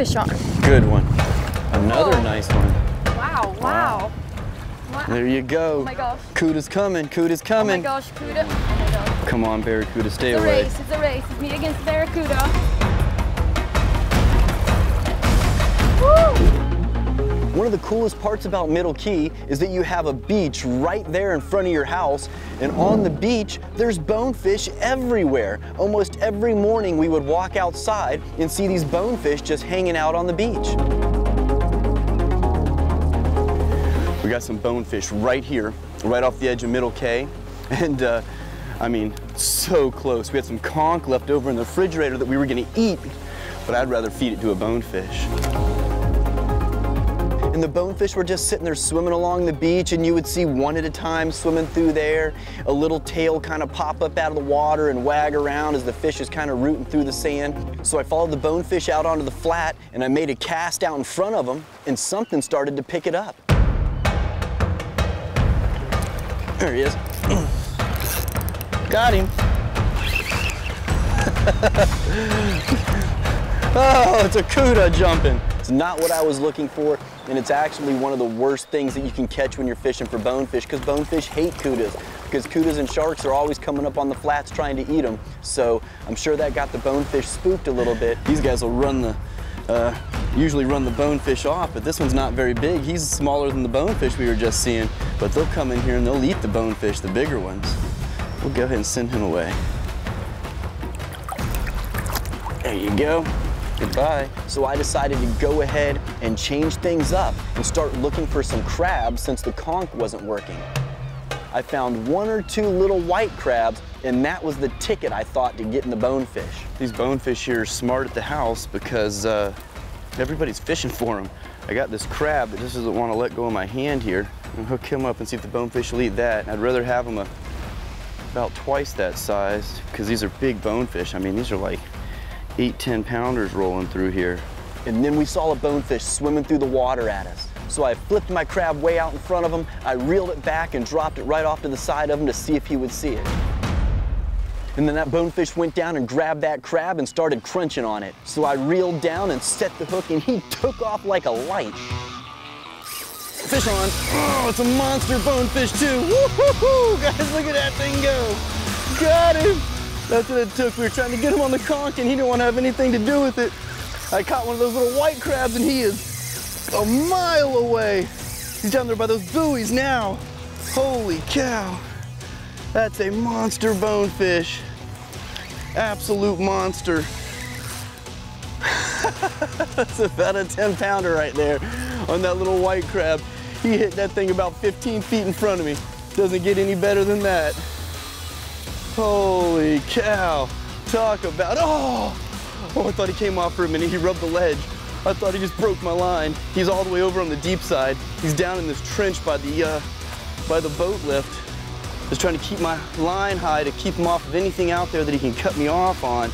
Fish on. Good one. Another Oh. nice one. Wow, wow. Wow. There you go. Oh my gosh. Cuda's coming. Cuda's Oh my coming. gosh, Cuda. Oh my gosh. Come on, Barracuda, stay It's a away. race, it's a race. It's me against Barracuda. Woo! One of the coolest parts about Middle Cay is that you have a beach right there in front of your house. And on the beach, there's bonefish everywhere. Almost every morning we would walk outside and see these bonefish just hanging out on the beach. We got some bonefish right here, right off the edge of Middle Cay. And uh, I mean, so close. We had some conch left over in the refrigerator that we were gonna eat, but I'd rather feed it to a bonefish. And the bonefish were just sitting there swimming along the beach and you would see one at a time swimming through there, a little tail kind of pop up out of the water and wag around as the fish is kind of rooting through the sand. So I followed the bonefish out onto the flat and I made a cast out in front of them and something started to pick it up. There he is. Got him. oh, it's a cuda jumping. It's not what I was looking for, and it's actually one of the worst things that you can catch when you're fishing for bonefish, because bonefish hate cudas, because cudas and sharks are always coming up on the flats trying to eat them. So I'm sure that got the bonefish spooked a little bit. These guys will run the, uh, usually run the bonefish off, but this one's not very big. He's smaller than the bonefish we were just seeing, but they'll come in here and they'll eat the bonefish, the bigger ones. We'll go ahead and send him away. There you go. Goodbye. So I decided to go ahead and change things up and start looking for some crabs since the conch wasn't working. I found one or two little white crabs, and that was the ticket I thought to getting the bonefish. These bonefish here are smart at the house because uh, everybody's fishing for them. I got this crab that just doesn't want to let go of my hand here. I'll hook him up and see if the bonefish will eat that. I'd rather have them a, about twice that size because these are big bonefish. I mean, these are like eight, 10 pounders rolling through here. And then we saw a bonefish swimming through the water at us. So I flipped my crab way out in front of him, I reeled it back and dropped it right off to the side of him to see if he would see it. And then that bonefish went down and grabbed that crab and started crunching on it. So I reeled down and set the hook and he took off like a light. Fish on. Oh, it's a monster bonefish too. Woo-hoo-hoo! Guys, look at that thing go. Got him. That's what it took. We were trying to get him on the conch and he didn't want to have anything to do with it. I caught one of those little white crabs and he is a mile away. He's down there by those buoys now. Holy cow. That's a monster bonefish. Absolute monster. That's about a 10 pounder right there on that little white crab. He hit that thing about 15 feet in front of me. Doesn't get any better than that. Holy cow. Talk about, oh! Oh, I thought he came off for a minute. He rubbed the ledge. I thought he just broke my line. He's all the way over on the deep side. He's down in this trench by the, uh, by the boat lift. Just trying to keep my line high to keep him off of anything out there that he can cut me off on.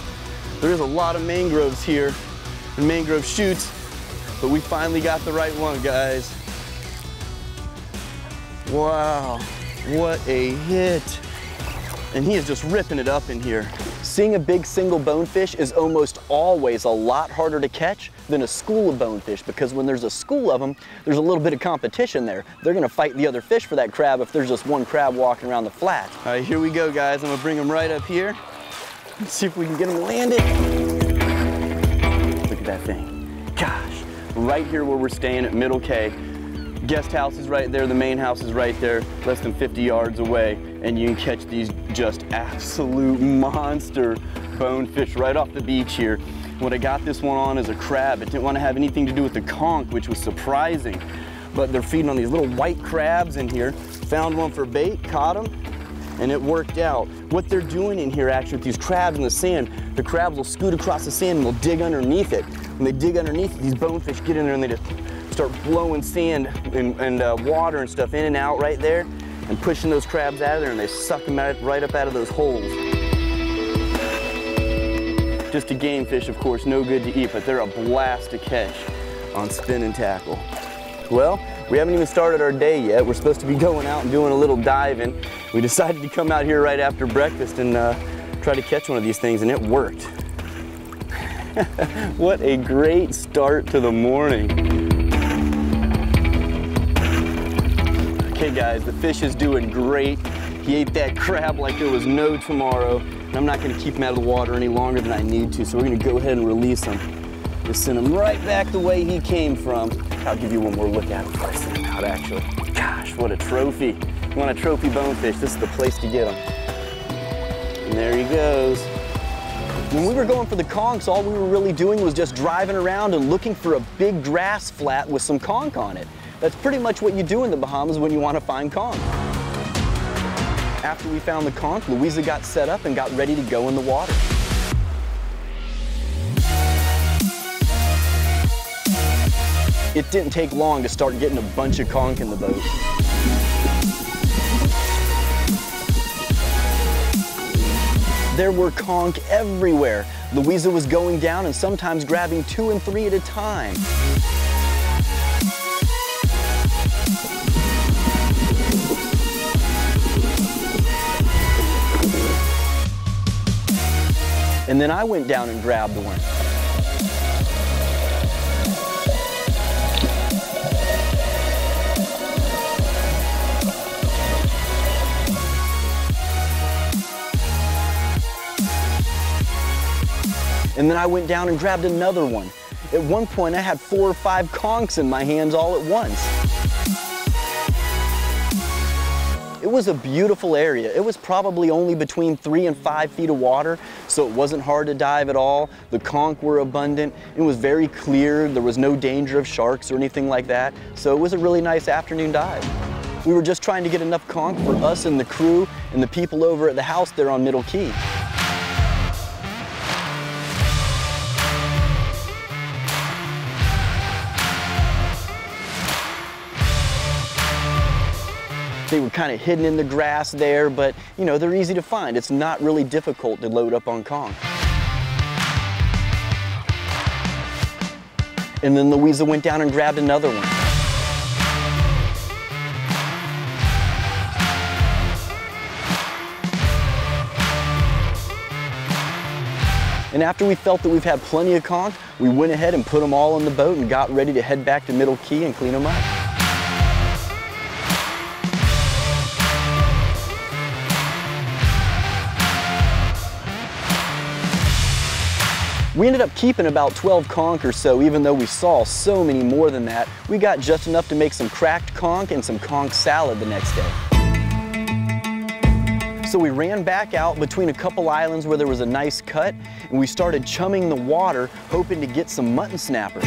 There is a lot of mangroves here and mangrove shoots, but we finally got the right one, guys. Wow, what a hit. And he is just ripping it up in here. Seeing a big single bonefish is almost always a lot harder to catch than a school of bonefish because when there's a school of them, there's a little bit of competition there. They're gonna fight the other fish for that crab if there's just one crab walking around the flat. All right, here we go, guys. I'm gonna bring him right up here. Let's see if we can get him landed. Look at that thing. Gosh, right here where we're staying at Middle Cay, guest house is right there, the main house is right there, less than 50 yards away, and you can catch these just absolute monster bonefish right off the beach here. What I got this one on is a crab. It didn't want to have anything to do with the conch, which was surprising. But they're feeding on these little white crabs in here. Found one for bait, caught them, and it worked out. What they're doing in here actually with these crabs in the sand, the crabs will scoot across the sand and they'll dig underneath it. When they dig underneath it, these bonefish get in there and they just start blowing sand and, and uh, water and stuff in and out right there and pushing those crabs out of there and they suck them out, right up out of those holes. Just a game fish, of course, no good to eat, but they're a blast to catch on spin and tackle. Well, we haven't even started our day yet. We're supposed to be going out and doing a little diving. We decided to come out here right after breakfast and uh, try to catch one of these things, and it worked. what a great start to the morning. Okay guys, the fish is doing great. He ate that crab like there was no tomorrow. And I'm not gonna keep him out of the water any longer than I need to, so we're gonna go ahead and release him. Just send him right back the way he came from. I'll give you one more look at him before I send him out actually. Gosh, what a trophy. You want a trophy bonefish, this is the place to get him. And there he goes. When we were going for the conchs, all we were really doing was just driving around and looking for a big grass flat with some conch on it. That's pretty much what you do in the Bahamas when you want to find conch. After we found the conch, Luiza got set up and got ready to go in the water. It didn't take long to start getting a bunch of conch in the boat. There were conch everywhere. Luiza was going down and sometimes grabbing two and three at a time. And then I went down and grabbed one. And then I went down and grabbed another one. At one point, I had four or five conchs in my hands all at once. It was a beautiful area. It was probably only between three and five feet of water, so it wasn't hard to dive at all. The conch were abundant. It was very clear. There was no danger of sharks or anything like that. So it was a really nice afternoon dive. We were just trying to get enough conch for us and the crew and the people over at the house there on Middle Cay. They were kind of hidden in the grass there, but you know, they're easy to find. It's not really difficult to load up on conch. And then Luiza went down and grabbed another one. And after we felt that we've had plenty of conch, we went ahead and put them all in the boat and got ready to head back to Middle Cay and clean them up. We ended up keeping about 12 conch or so, even though we saw so many more than that. We got just enough to make some cracked conch and some conch salad the next day. So we ran back out between a couple islands where there was a nice cut, and we started chumming the water, hoping to get some mutton snapper.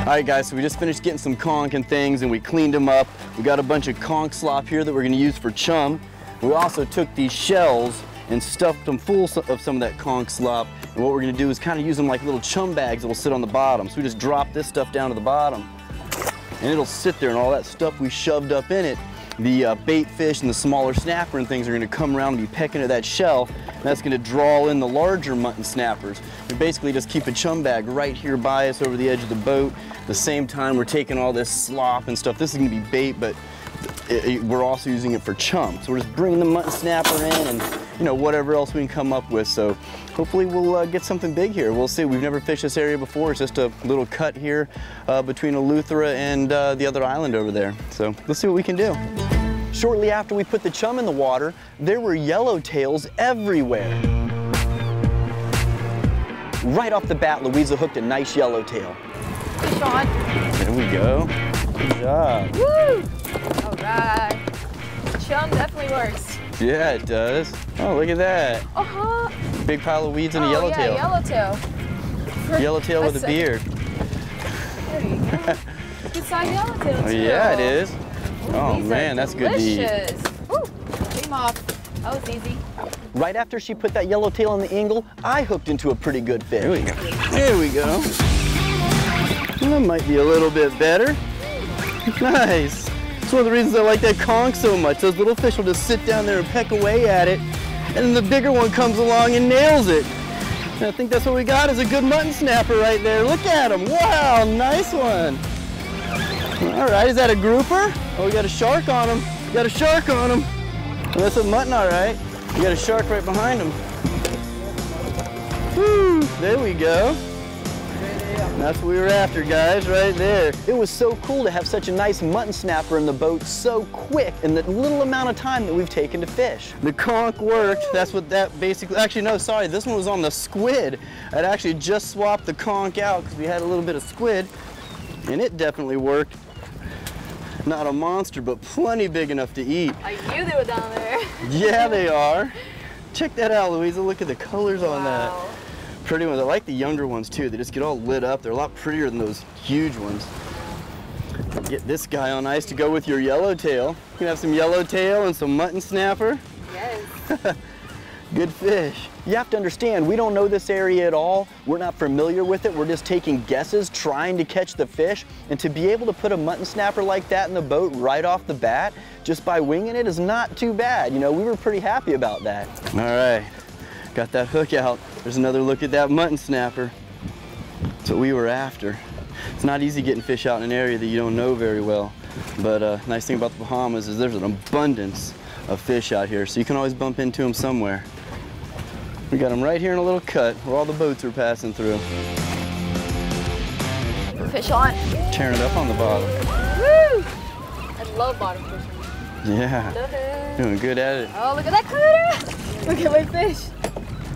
All right guys, so we just finished getting some conch and things and we cleaned them up. We got a bunch of conch slop here that we're gonna use for chum. We also took these shells and stuffed them full of some of that conch slop. And what we're gonna do is kind of use them like little chum bags that will sit on the bottom. So we just drop this stuff down to the bottom and it'll sit there and all that stuff we shoved up in it, the uh, bait fish and the smaller snapper and things are gonna come around and be pecking at that shell. And that's gonna draw in the larger mutton snappers. We basically just keep a chum bag right here by us over the edge of the boat. At the same time, we're taking all this slop and stuff. This is gonna be bait, but it, it, we're also using it for chum. So we're just bringing the mutton snapper in and you know whatever else we can come up with. So hopefully we'll uh, get something big here. We'll see. We've never fished this area before. It's just a little cut here uh, between Eleuthera and uh, the other island over there. So let's see what we can do. Shortly after we put the chum in the water, there were yellowtails everywhere. Right off the bat, Louisa hooked a nice yellowtail. Hey, Sean. There we go. Good job. Woo! All right. Chum definitely works. Yeah, it does. Oh, look at that. Uh-huh. Big pile of weeds and a oh, yellowtail. yeah, yellowtail. Yellowtail with a beard. There you go. Good size yellowtail, Oh, too. yeah, it is. Ooh, Oh, man, that's good to eat. delicious. Came off. That was easy. Right after she put that yellowtail in the angle, I hooked into a pretty good fish. There we go. There we go. That might be a little bit better. Nice. It's one of the reasons I like that conch so much. Those little fish will just sit down there and peck away at it, and then the bigger one comes along and nails it. And I think that's what we got is a good mutton snapper right there. Look at him. Wow, nice one. All right, is that a grouper? Oh, we got a shark on him. We got a shark on him. Well, that's a mutton, all right. You got a shark right behind him. Woo, there we go. That's what we were after, guys, right there. It was so cool to have such a nice mutton snapper in the boat so quick in the little amount of time that we've taken to fish. The conch worked. That's what that basically, actually, no, sorry, this one was on the squid. I'd actually just swapped the conch out because we had a little bit of squid, and it definitely worked. Not a monster, but plenty big enough to eat. I knew they were down there. Yeah, they are. Check that out, Luiza. Look at the colors on that. Wow. Pretty ones. I like the younger ones too. They just get all lit up. They're a lot prettier than those huge ones. Get this guy on ice to go with your yellowtail. You can have some yellowtail and some mutton snapper. Yes. Good fish. You have to understand, we don't know this area at all. We're not familiar with it. We're just taking guesses, trying to catch the fish. And to be able to put a mutton snapper like that in the boat right off the bat, just by winging it, is not too bad. You know, we were pretty happy about that. All right, got that hook out. There's another look at that mutton snapper. That's what we were after. It's not easy getting fish out in an area that you don't know very well. But uh, nice thing about the Bahamas is there's an abundance of fish out here, so you can always bump into them somewhere. We got them right here in a little cut where all the boats are passing through. Fish on. Tearing it up on the bottom. Woo! I love bottom fishing. Yeah, doing good at it. Oh, look at that cuda! Look at my fish.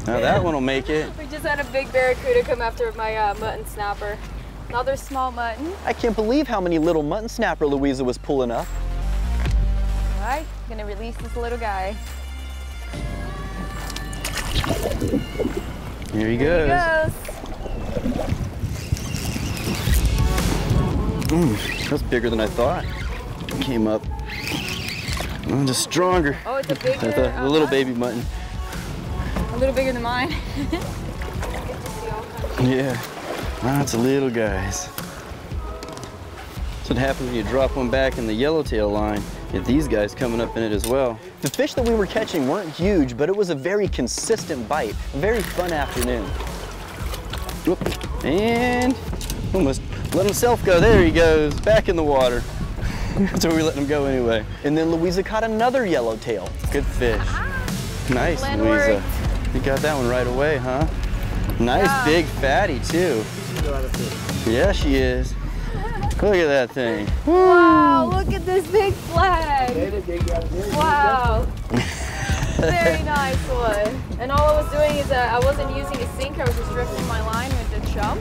Now that one will make it. We just had a big barracuda come after my uh, mutton snapper. Another small mutton. I can't believe how many little mutton snapper Luiza was pulling up. All right, gonna release this little guy. Here he Here goes. he goes. That's bigger than I thought. Came up. Oh, just stronger. Oh, it's a bigger. The, uh, little baby mutton. A little bigger than mine. Yeah. Lots of little guys. That's what happens when you drop one back in the yellowtail line. Get these guys coming up in it as well. The fish that we were catching weren't huge, but it was a very consistent bite. A very fun afternoon. Whoop. And almost let himself go. There he goes, back in the water. That's where we let him go anyway. And then Luiza caught another yellowtail. Good fish. Nice, Plan Luiza. You got that one right away, huh? Nice Yeah. big fatty too. Yeah, she is. Look at that thing. Wow, look at this big flag. Wow. Very nice one. And all I was doing is uh, I wasn't using a sinker, I was just drifting my line with the chump.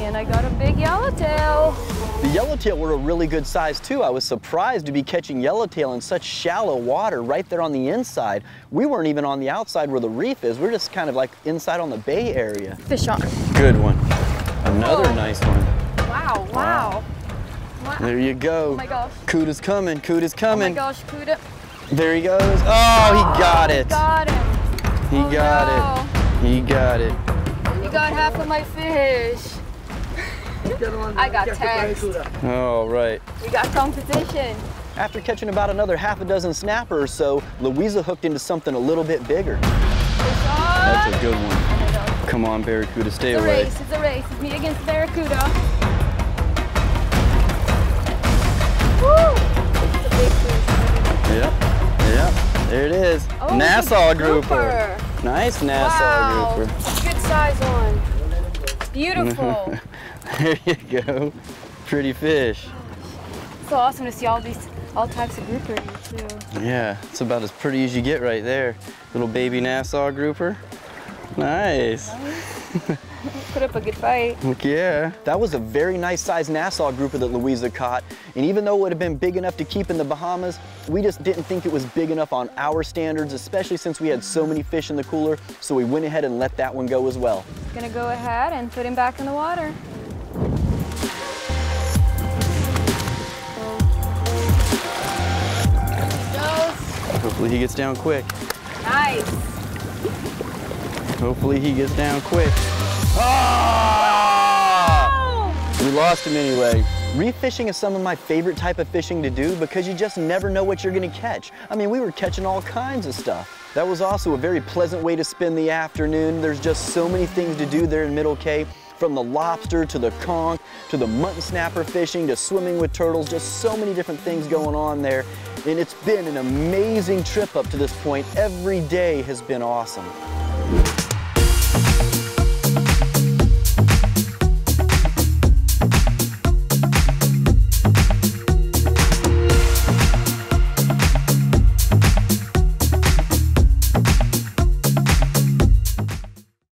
And I got a big yellowtail. The yellowtail were a really good size too. I was surprised to be catching yellowtail in such shallow water right there on the inside. We weren't even on the outside where the reef is. We're just kind of like inside on the bay area. Fish on. Good one. Another Oh. nice one. Wow, wow. Wow. There you go. Oh my gosh. Cuda's coming. Cuda's Oh my coming. gosh, Kuda. There he goes. Oh, he got it. Got him. He Oh, got it. He got it. He got half of my fish. I got text. All right. We got competition. After catching about another half a dozen snapper or so, Luiza hooked into something a little bit bigger. That's a good one. Come on, Barracuda, stay It's a away. race, it's a race. It's me against Barracuda. Woo! It's a big fish. Yep, yep, there it is. Oh, Nassau grouper. grouper. Nice Nassau wow. grouper. Good size one. Beautiful. There you go. Pretty fish. so awesome to see all these, all types of grouper here too. Yeah, it's about as pretty as you get right there. Little baby Nassau grouper. Nice. Put up a good fight. Heck yeah. That was a very nice sized Nassau grouper that Luiza caught. And even though it would have been big enough to keep in the Bahamas, we just didn't think it was big enough on our standards, especially since we had so many fish in the cooler. So we went ahead and let that one go as well. Gonna go ahead and put him back in the water. Hopefully he gets down quick. Nice. Hopefully he gets down quick. Ah! We lost him anyway. Reef fishing is some of my favorite type of fishing to do because you just never know what you're gonna catch. I mean, we were catching all kinds of stuff. That was also a very pleasant way to spend the afternoon. There's just so many things to do there in Middle Cay. From the lobster to the conch to the mutton snapper fishing to swimming with turtles, just so many different things going on there. And it's been an amazing trip up to this point. Every day has been awesome.